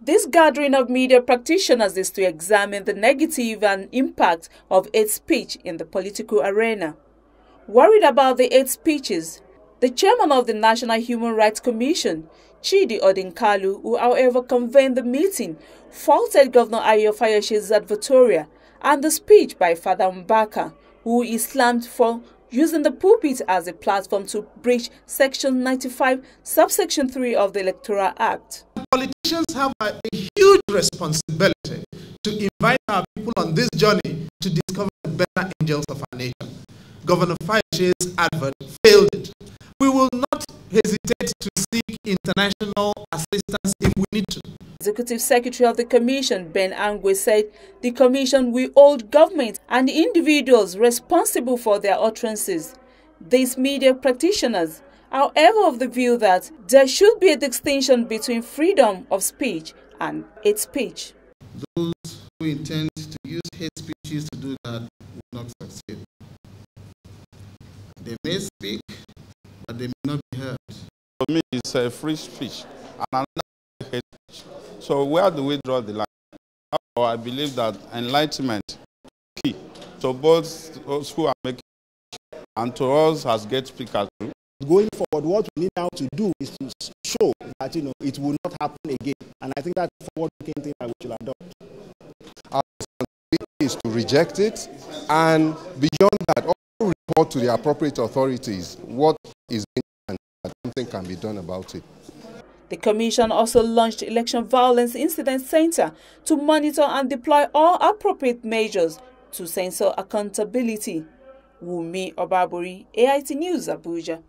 This gathering of media practitioners is to examine the negative and impact of hate speech in the political arena. Worried about the hate speeches, the chairman of the National Human Rights Commission, Chidi Odinkalu, who however convened the meeting, faulted Governor Ayo Fayose's advertorial and the speech by Father Mbaka, who is slammed for using the pulpit as a platform to breach Section 95, subsection 3 of the Electoral Act. Politicians have a, a huge responsibility to invite our people on this journey to discover the better angels of our nation. Governor Fayose's advert failed it. We will not hesitate to seek international assistance if we need to. Executive Secretary of the Commission, Ben Angwe, said the Commission will hold governments and individuals responsible for their utterances. These media practitioners, however, of the view that there should be a distinction between freedom of speech and hate speech. Those who intend to use hate speeches to do that will not succeed. They may speak, but they may not be heard. For me, it's a free speech and another hate speech. So where do we draw the line? I believe that enlightenment is key to both those who are making and to us as gate speakers too. Going forward, what we need now to do is to show that you know it will not happen again, and I think that's the forward-looking thing that we should adopt. Our responsibility is to reject it, and beyond that, also report to the appropriate authorities what is being done, that something can be done about it. The Commission also launched Election Violence Incident Center to monitor and deploy all appropriate measures to censor accountability. Wumi Obaburi, AIT News, Abuja.